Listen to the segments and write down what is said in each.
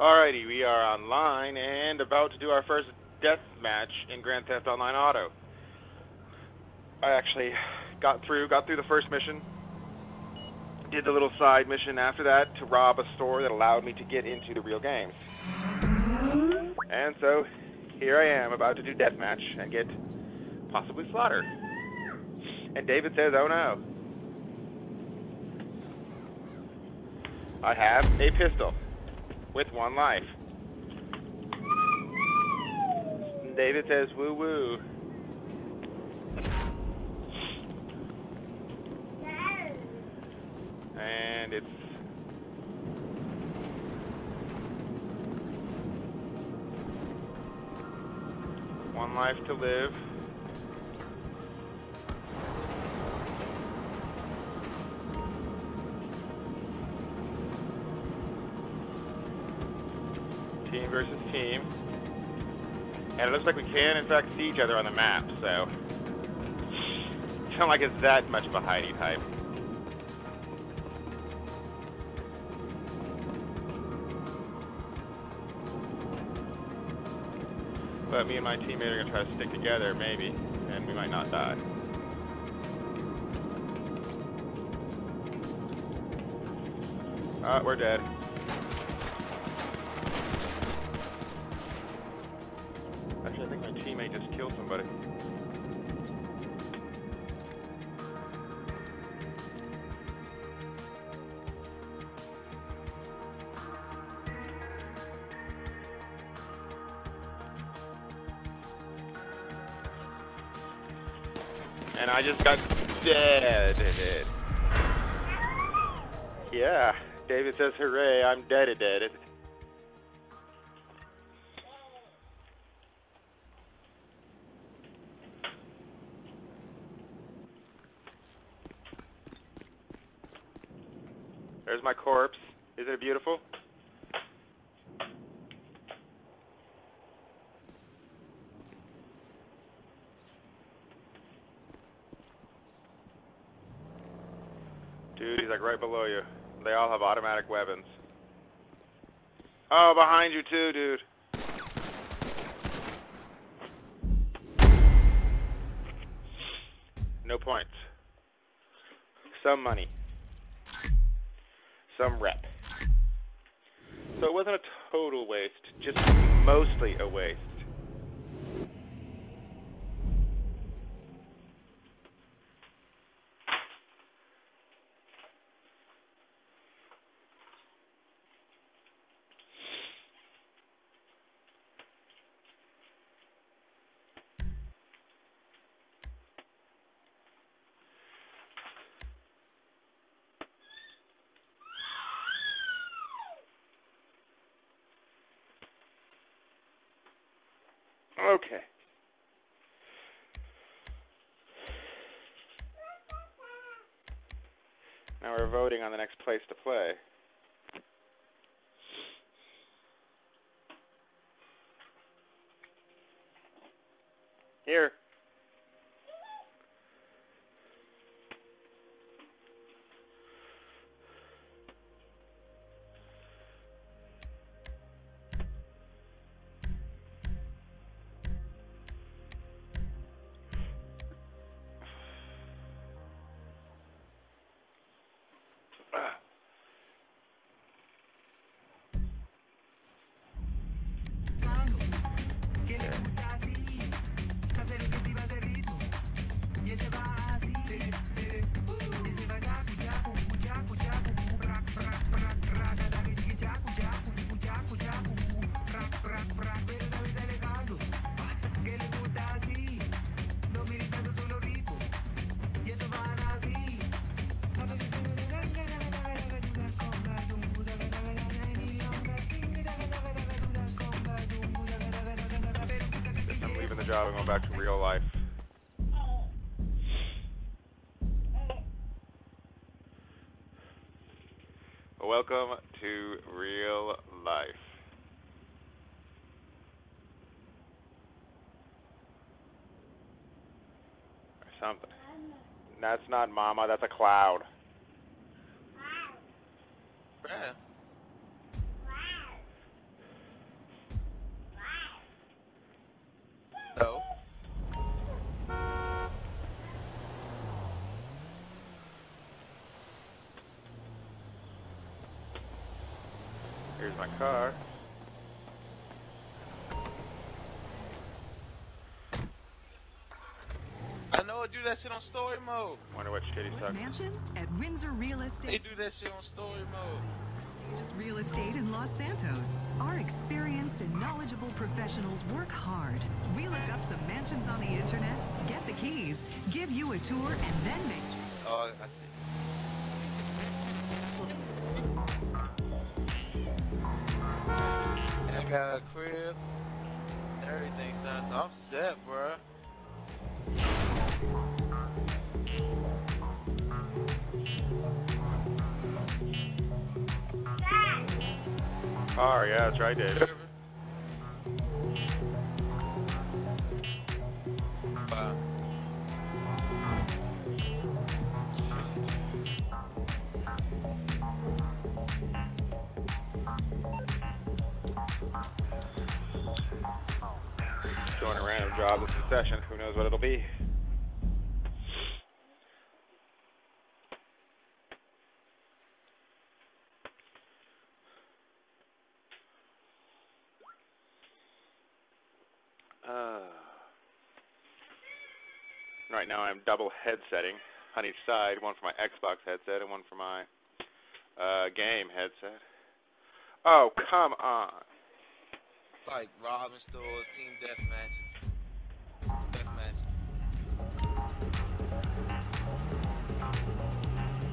Alrighty, we are online and about to do our first death match in Grand Theft Online Auto. I actually got through, got through the first mission, did the little side mission after that to rob a store that allowed me to get into the real game. And so, here I am about to do deathmatch and get possibly slaughtered. And David says, oh no. I have a pistol with one life. David says, woo woo. And it's one life to live. Team versus team. And it looks like we can, in fact, see each other on the map, so... It's not like it's that much of a hidey type. But me and my teammate are going to try to stick together, maybe, and we might not die. Uh, we're dead. Yeah, David says hooray, I'm dead dead. There's my corpse. Isn't it beautiful? Dude, he's like right below you. They all have automatic weapons. Oh, behind you too, dude. No points. Some money. Some rep. So it wasn't a total waste, just mostly a waste. Okay. Now we're voting on the next place to play. The job and going back to real life. Welcome to real life. Or something. That's not mama, that's a cloud. Here's my car. I know I do that shit on story mode. Wonder what shitty What sucks. mansion? At Windsor Real They Estate. do that shit on story mode. Prestigious Real Estate in Los Santos. Our experienced and knowledgeable professionals work hard. We look up some mansions on the internet, get the keys, give you a tour, and then make Oh, I see. And I got a crib. Everything, son. So I'm set, bruh. Car, yeah, that's right, Dave. Wow. Doing a random job this is session. Who knows what it'll be? Uh, right now I'm double headsetting on each side, one for my Xbox headset and one for my uh, game headset. Oh, come on. Like Robin stores, team death matches. Death matches.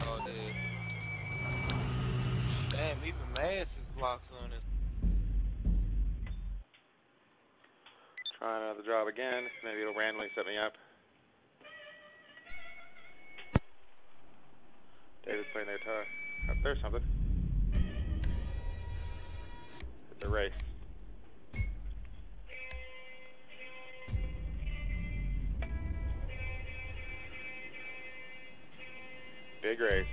Oh, dude. Damn, even Mads is locked on this. Try another job again. Maybe it'll randomly set me up. David's playing their guitar. Oh, there's something. It's a race. Big race.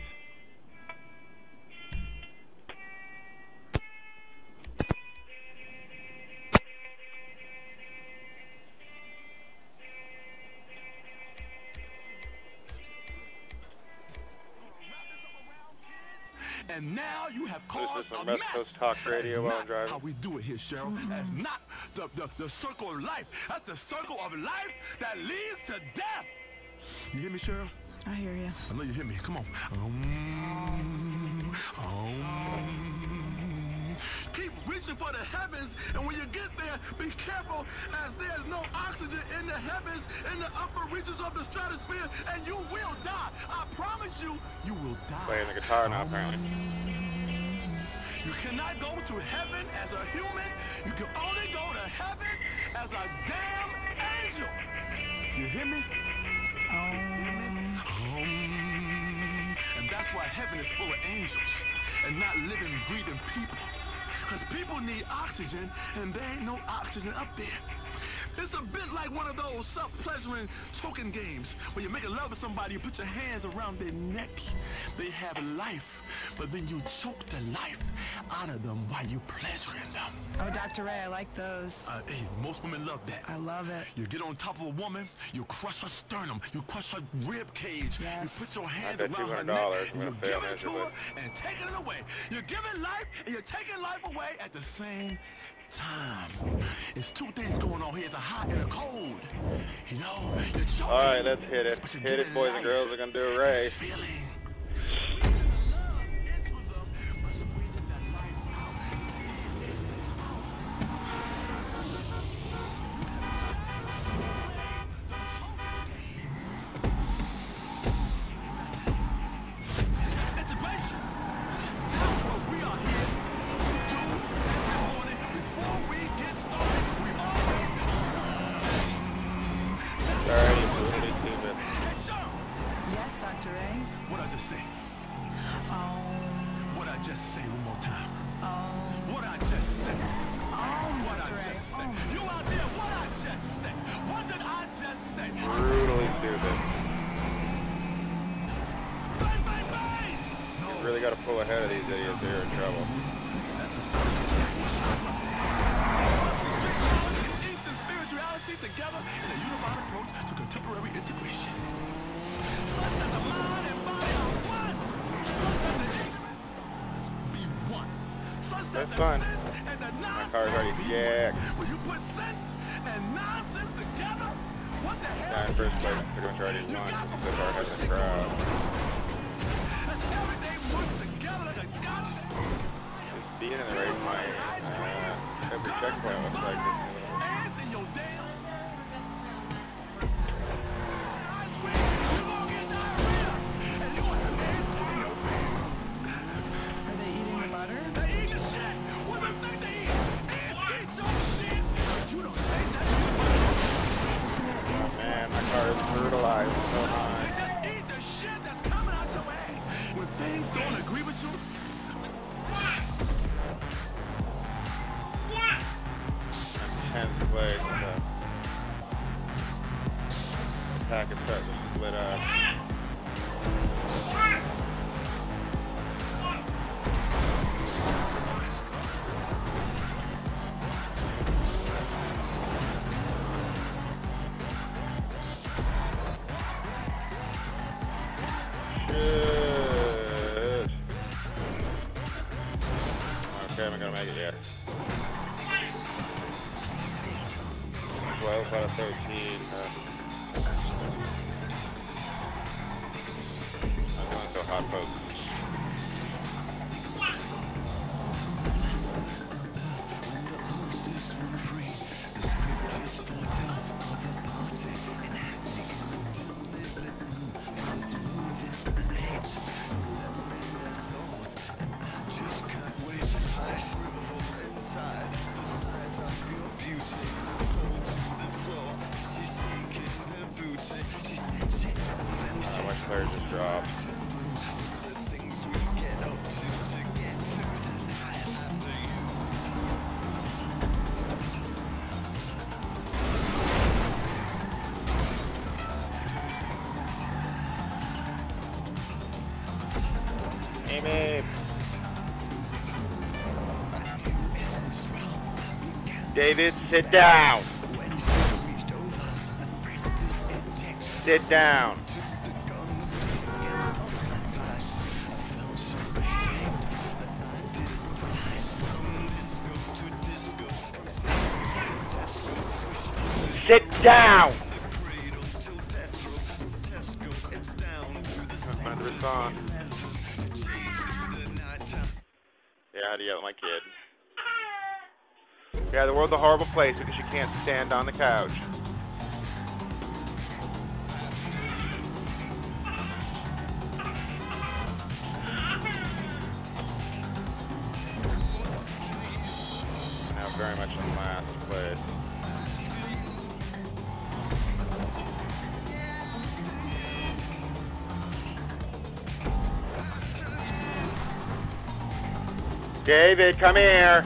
And now you have This is caused from a West mess. Coast Talk Radio That's while not driving. how we do it here, Cheryl. That's not the, the, the circle of life. That's the circle of life that leads to death. You hear me, Cheryl? I hear you. I know you hear me. Come on. Um, um. Reaching for the heavens, and when you get there, be careful as there's no oxygen in the heavens, in the upper reaches of the stratosphere, and you will die. I promise you, you will die. Playing the guitar now, apparently. You cannot go to heaven as a human. You can only go to heaven as a damn angel. You hear me? Um, and that's why heaven is full of angels and not living, breathing people. Because people need oxygen and there ain't no oxygen up there. It's a bit like one of those self-pleasuring choking games where you're making love with somebody, you put your hands around their neck. They have life, but then you choke the life out of them while you pleasuring them. Oh, Dr. Ray, I like those. Uh, hey, most women love that. I love it. You get on top of a woman, you crush her sternum, you crush her rib cage, Yes. you put your hands around her neck, and you gonna give it to her and taking it away. You're giving life and you're taking life away at the same time. It's two things going on here. It's a hot and a cold. You know. All right, let's hit it. Hit it, boys and girls. We're gonna do a Ray. Say? Um, What I just say one more time? Um, what I just say? Um, what I just say? Um, you out there, what I just say? What did I just say? Brutally stupid. Bang, bang, bang! You really gotta pull ahead of these idiots. They're in trouble. That's the sound of attack with struggle. Street Eastern spirituality together in a unified approach to contemporary integration. Such that the mind have fun. My car's already jacked. When you put sense and nonsense together, what the hell? First place, of the crowd. That's a being in the right. Uh, every checkpoint looks like. Gonna yet? 12 out of 13. Uh, I'm going to hot folks. Uh, David, sit down. Sit down. Sit down. Yeah, the world's a horrible place because you can't stand on the couch. Now very much in last place. David, come here.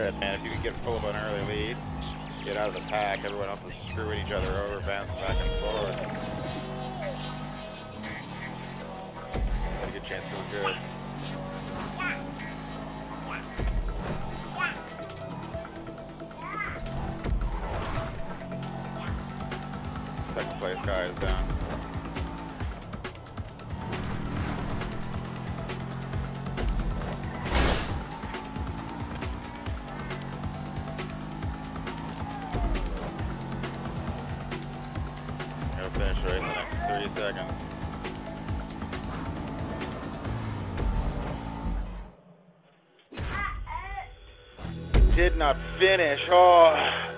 Said, man, if you can get full of an early lead, get out of the pack, everyone else is screwing each other over, bouncing back and forth. Got a good chance to go good. Did not finish. Oh.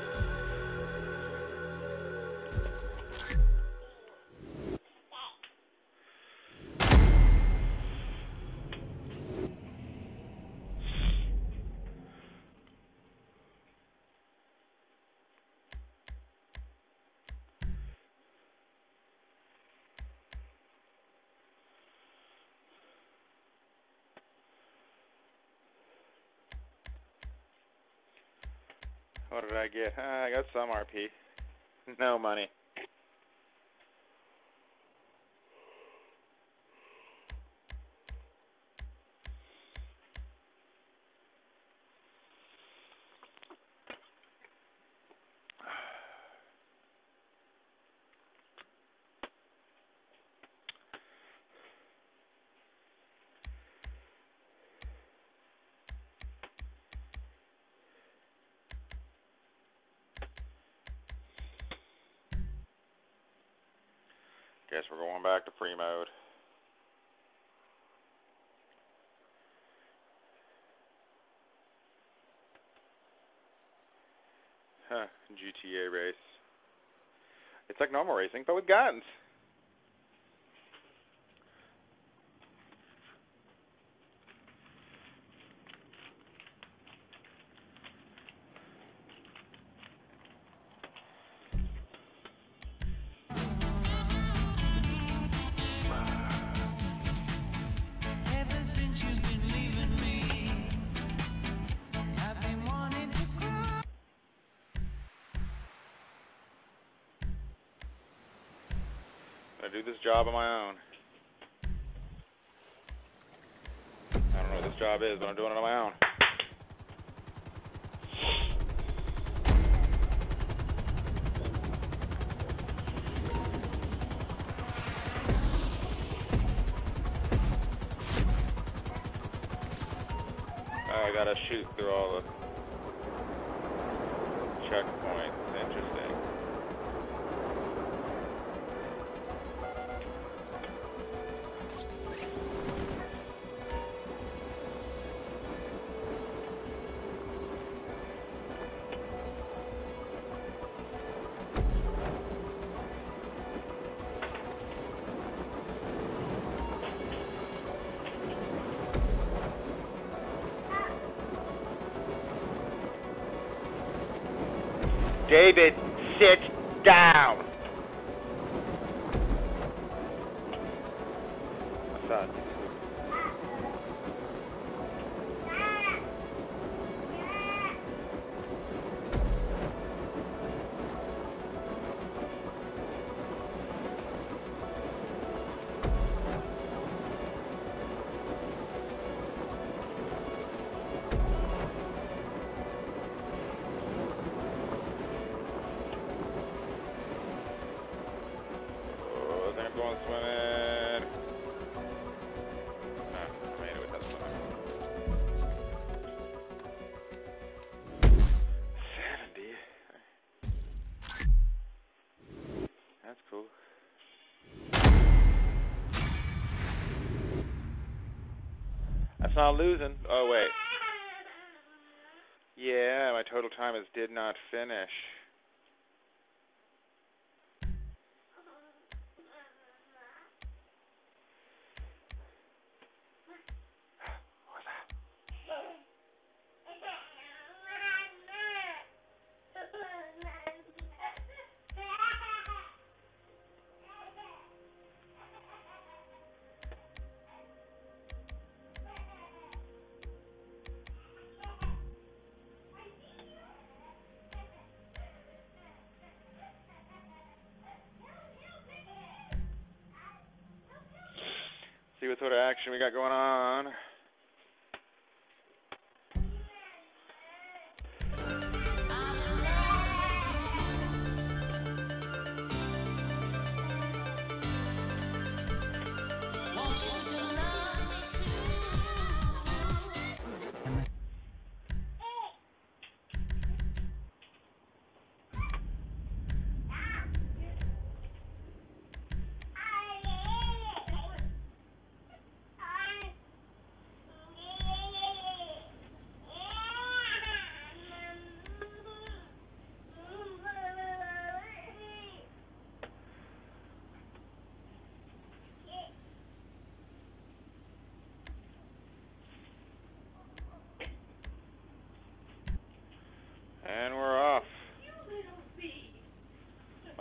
Did I get? Uh, I got some RP. No money. Guess we're going back to free mode. Huh, GTA race. It's like normal racing, but with guns. Job on my own. I don't know what this job is, but I'm doing it on my own. I gotta shoot through all the checkpoints. David, sit down. What's that? Not losing. Oh wait. Yeah, my total time is did not finish. see what sort of action we got going on.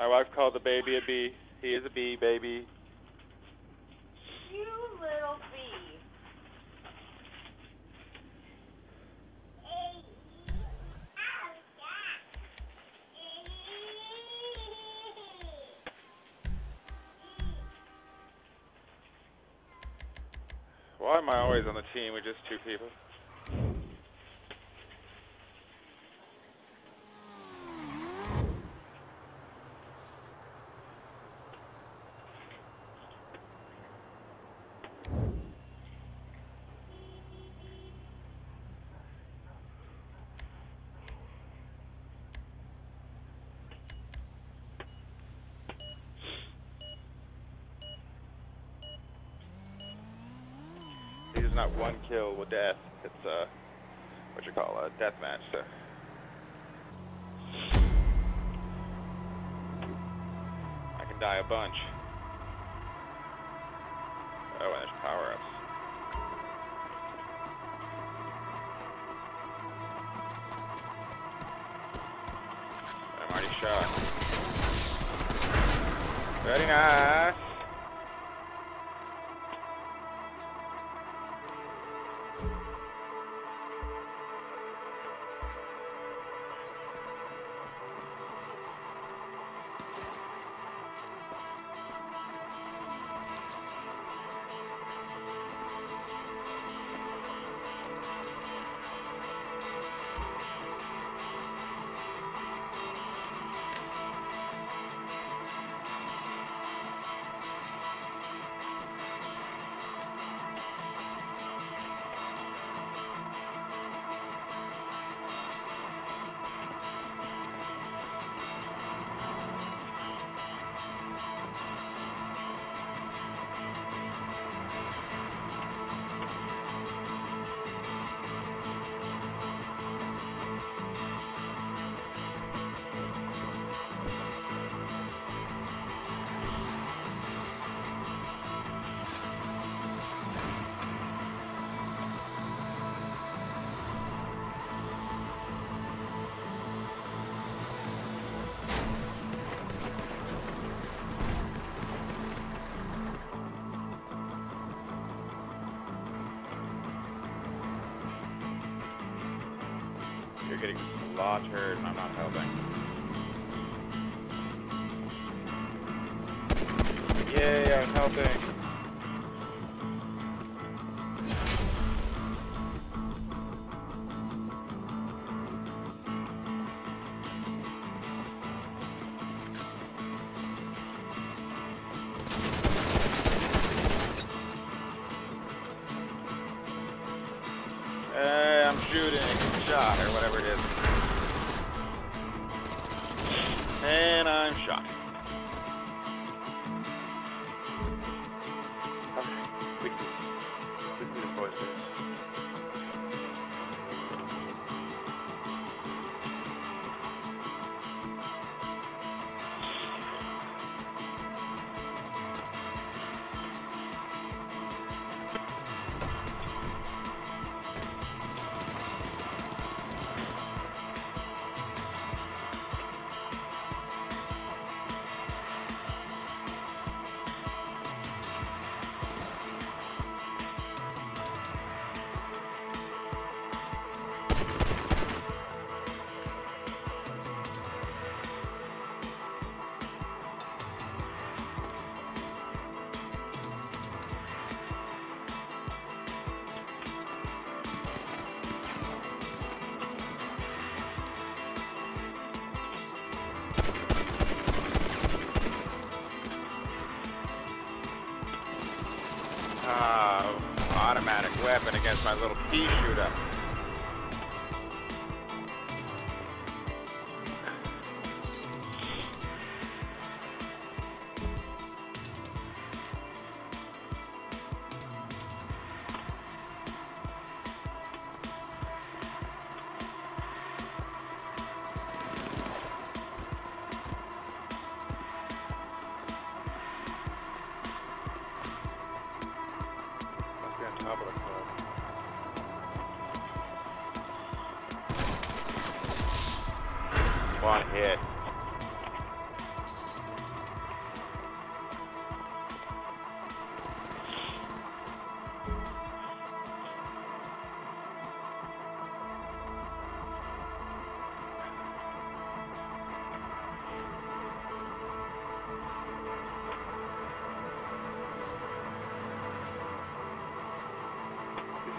My wife called the baby a bee. He is a bee, baby. You little bee. Why am I always on the team with just two people? This is not one kill with death. It's uh, what you call a death match. So. I can die a bunch. Getting slaughtered and I'm not helping. Yay, I'm helping. uh, automatic weapon against my little pea shooter.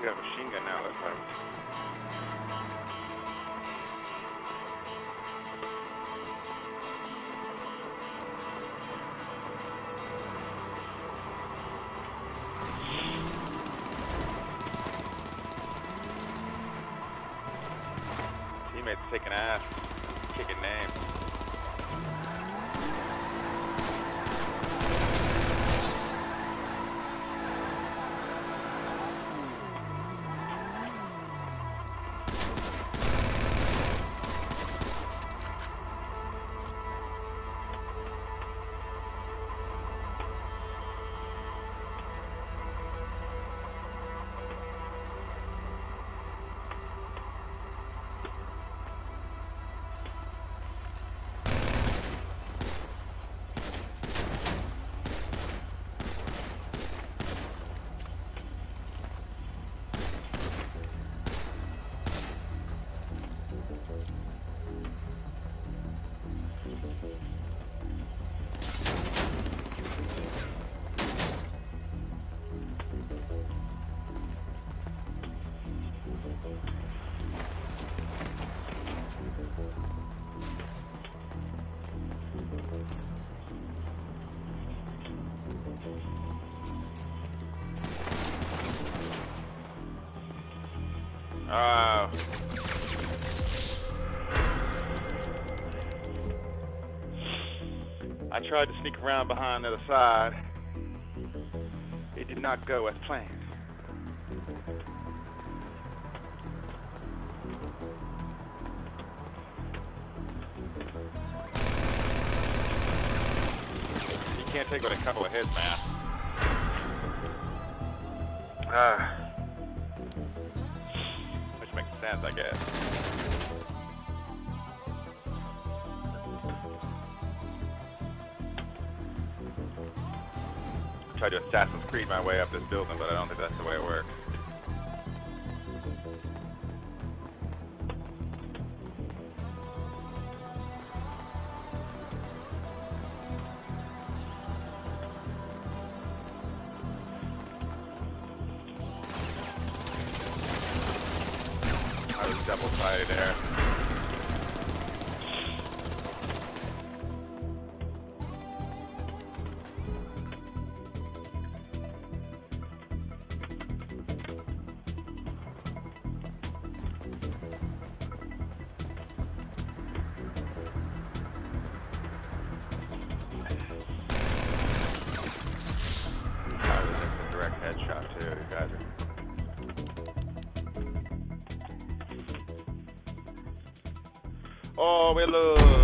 He's got a machine gun now, looks like. Around behind the other side. It did not go as planned. You can't take but a couple of hits, man. Assassin's Creed my way up this building, but I don't think that's the way it works. Oh, we lose.